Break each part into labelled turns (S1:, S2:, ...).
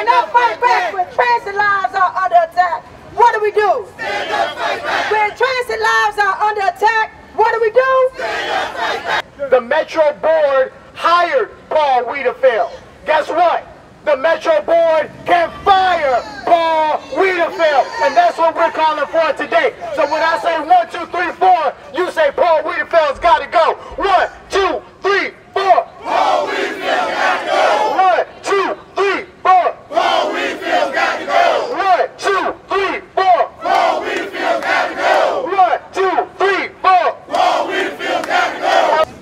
S1: Stand up, fight back. When transit lives are under attack, what do we do? Stand up, fight back. When transit lives are under attack, what do we do? Stand up,
S2: fight back. The Metro Board hired Paul Wiedefeld. Guess what? The Metro Board can fire Paul Wiedefeld. And that's what we're calling for today. So when I say one, two, three, four, you say Paul Wiedefeld's got to go. One, two, three, four.
S3: Paul Wiedefeld got to go.
S2: One, two, three, four.
S3: Paul Wiedefeld got to go.
S2: One, two, three, four.
S3: Paul Wiedefeld got to go.
S2: One, two, three, four.
S3: Paul Wiedefeld got to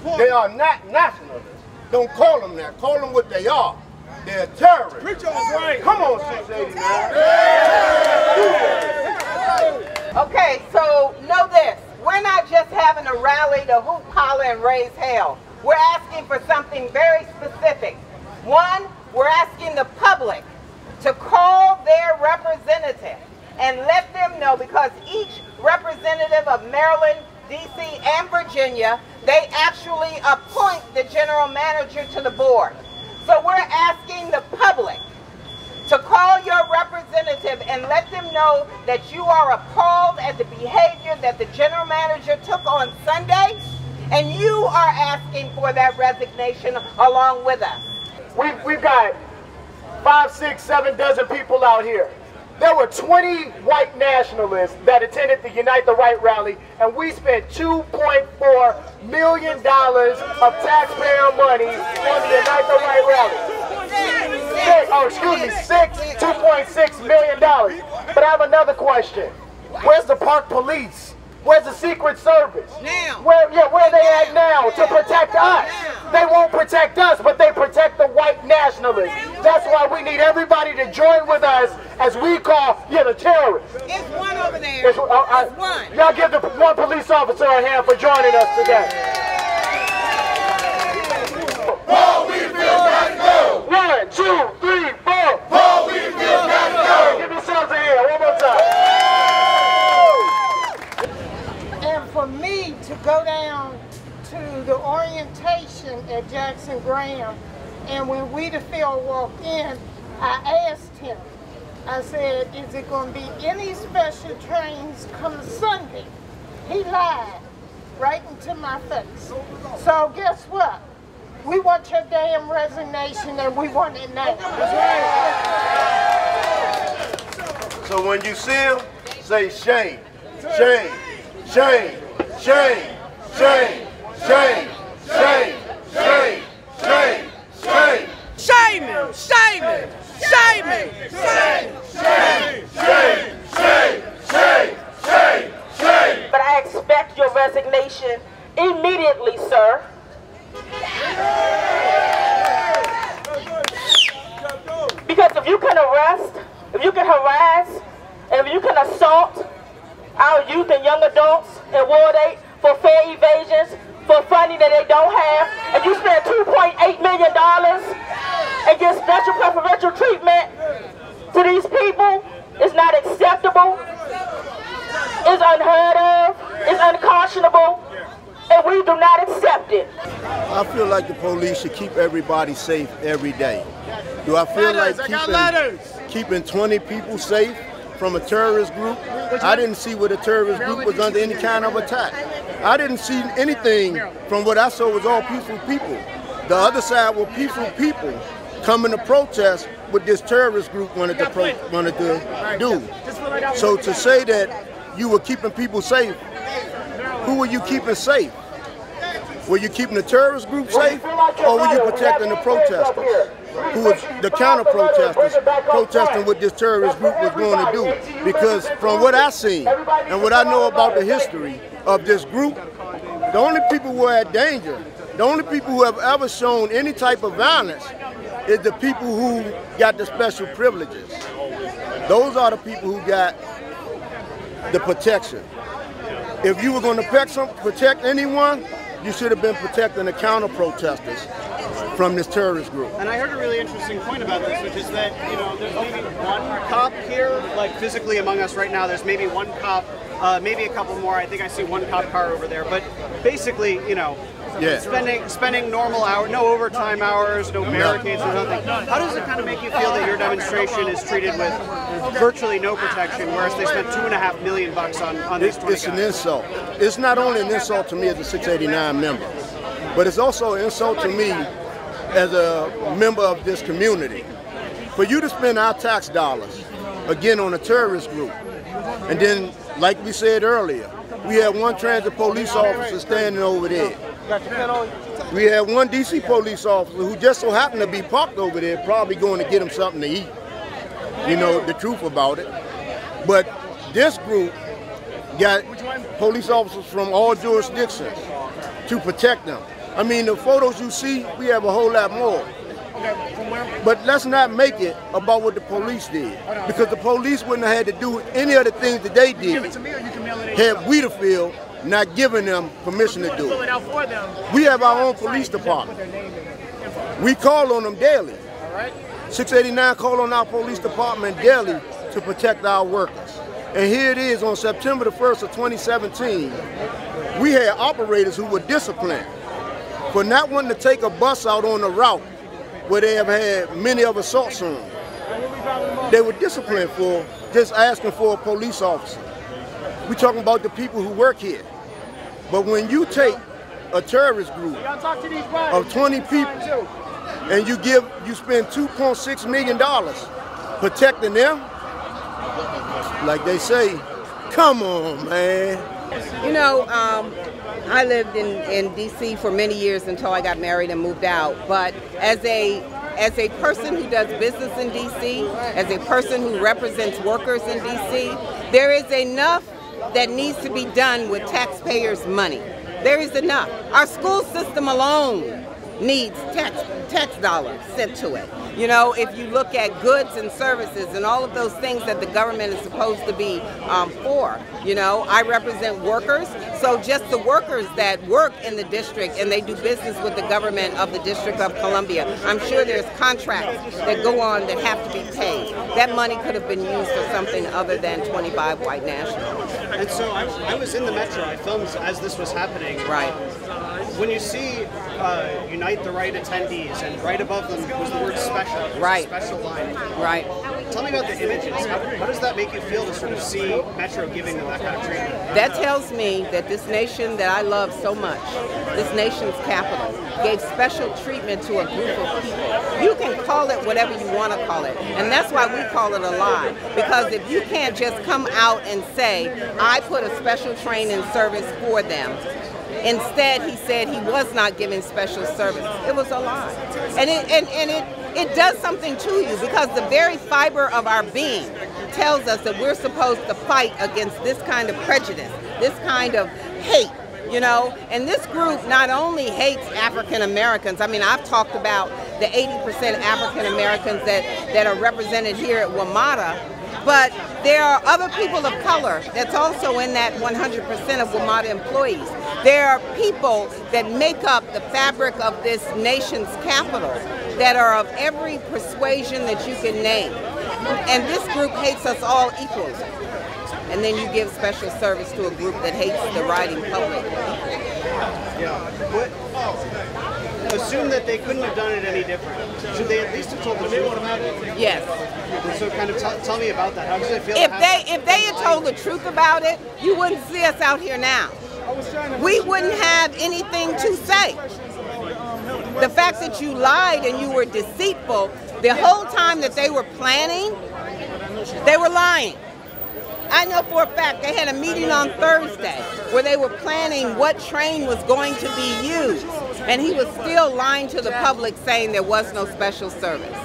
S3: go.
S4: They are not nationalists. Don't call them. Call them what they are. They're terrorists.
S2: Preach on
S4: right. Come on, 689.
S1: Okay, so know this. We're not just having a rally to hoop, holler, and raise hell. We're asking for something very specific. One, we're asking the public to call their representative and let them know because each representative of Maryland, D.C., and Virginia, they actually appoint the general manager to the board. So we're asking the public to call your representative and let them know that you are appalled at the behavior that the general manager took on Sunday, and you are asking for that resignation along with us.
S2: We've, we've got five, six, seven dozen people out here. There were 20 white nationalists that attended the Unite the Right rally, and we spent $2.4 million of taxpayer money on the Unite the Right rally. Six, oh, excuse me, six, $2.6 million. But I have another question. Where's the park police? Where's the Secret Service?
S1: Now.
S2: Where, yeah, where are they at now to protect us? They won't protect us, but they protect the white nationalists. That's why we need everybody to join with us as we call, yeah, the terrorists.
S1: It's one over there. It's, uh, it's one.
S2: Y'all give the one police officer a hand for joining us today.
S3: Paul Wiedefeld got to go.
S2: One, two, three, four.
S3: Paul Wiedefeld got to go.
S2: Give yourselves a hand one more time.
S5: And for me to go down to the orientation at Jackson Graham, and when Wiedefeld walked in, I asked him, I said, is it going to be any special trains come Sunday? He lied right into my face. So guess what? We want your damn resignation and we want it now.
S4: So when you see him, say shame, shame, shame, shame, shame, shame, shame, shame, shame, shame.
S6: Shame him! Shame him! Shame him!
S3: Shame! Shame!
S1: But I expect your resignation immediately, sir. Because if you can arrest, if you can harass, and if you can assault our youth and young adults in Ward 8 for fare evasions, for funding that they don't have, and you spend $2.8 million and get special preferential treatment to these people, it's not acceptable, it's unheard of, it's unconscionable, and we do not accept it.
S4: I feel like the police should keep everybody safe every day. Do I feel
S2: Letters,
S4: like
S2: I got
S4: keeping, keeping 20 people safe from a terrorist group? I didn't see where the terrorist group was under any kind of attack. I didn't see anything from what I saw was all peaceful people. The other side were peaceful people coming to protest what this terrorist group wanted to pro wanted to do. So to say that you were keeping people safe, who were you keeping safe? Were you keeping the terrorist group safe, or were you protecting the protesters? Who was the counter protesters protesting what this terrorist group was going to do? Because from what I seen and what I know about the history of this group, the only people who are at danger, the only people who have ever shown any type of violence is the people who got the special privileges. Those are the people who got the protection. If you were going to protect, some, protect anyone, you should have been protecting the counter protesters from this terrorist group.
S7: And I heard a really interesting point about this, which is that, you know, there's maybe one cop here, like physically among us right now, there's maybe one cop, uh, maybe a couple more. I think I see one cop car over there. But basically, you know,
S4: Yeah.
S7: spending spending normal hours, no overtime hours, no barricades or nothing. How does it kind of make you feel that your demonstration is treated with virtually no protection, whereas they spent two and a half million bucks on on these
S4: It,
S7: 20
S4: it's an insult. It's not only an insult to me as a 689 member, but it's also an insult to me as a member of this community. For you to spend our tax dollars, again, on a terrorist group, and then, like we said earlier, we had one transit police officer standing over there. We had one DC police officer who just so happened to be parked over there, probably going to get him something to eat. You know, the truth about it. But this group got police officers from all jurisdictions to protect them. I mean, the photos you see, we have a whole lot more. But let's not make it about what the police did. Because the police wouldn't have had to do any of the things that they did had Wiedefeld not giving them permission to do it. We have our own police department. We call on them daily. 689 call on our police department daily to protect our workers. And here it is on September the 1st of 2017, we had operators who were disciplined for not wanting to take a bus out on the route where they have had many of assaults on. They were disciplined for just asking for a police officer. We talking about the people who work here. But when you take a terrorist group of 20 people and you give, you spend 2.6 million dollars protecting them, like they say, come on, man.
S8: You know, um, I lived in, in D.C. for many years until I got married and moved out. But as a as a person who does business in D.C., as a person who represents workers in D.C., there is enough that needs to be done with taxpayers' money. There is enough. Our school system alone needs tax tax dollars sent to it. You know, if you look at goods and services and all of those things that the government is supposed to be um, for, you know, I represent workers. So just the workers that work in the district and they do business with the government of the District of Columbia, I'm sure there's contracts that go on that have to be paid. That money could have been used for something other than 25 white nationals.
S7: And so I, I was in the metro. I filmed as this was happening.
S8: Right.
S7: When you see uh, Unite the Right attendees, and right above them was the word special. It was a
S8: Right.
S7: Special line.
S8: Right.
S7: Tell me about the images. How, how does that make you feel to sort of see Metro giving them that kind of treatment?
S8: That tells me that this nation that I love so much, this nation's capital, gave special treatment to a group of people. You can call it whatever you want to call it, and that's why we call it a lie. Because if you can't just come out and say, I put a special train in service for them, Instead, he said he was not giving special service. It was a lie. And it, and, and it, it does something to you because the very fiber of our being tells us that we're supposed to fight against this kind of prejudice, this kind of hate. You know, and this group not only hates African Americans. I mean, I've talked about the 80% African Americans that, that are represented here at WMATA, but there are other people of color that's also in that 100% of WMATA employees. There are people that make up the fabric of this nation's capital that are of every persuasion that you can name. And this group hates us all equally. And then you give special service to a group that hates the riding public.
S7: Yeah. What, assume that they couldn't have done it any different. Should they at least have told the truth about it?
S8: Yes.
S7: So, kind of tell me about that. How does it feel?
S8: If they if they had told the truth about it, you wouldn't see us out here now. We wouldn't have anything to say. The fact that you lied and you were deceitful the whole time that they were planning, they were lying. I know for a fact they had a meeting on Thursday where they were planning what train was going to be used. And he was still lying to the public saying there was no special service.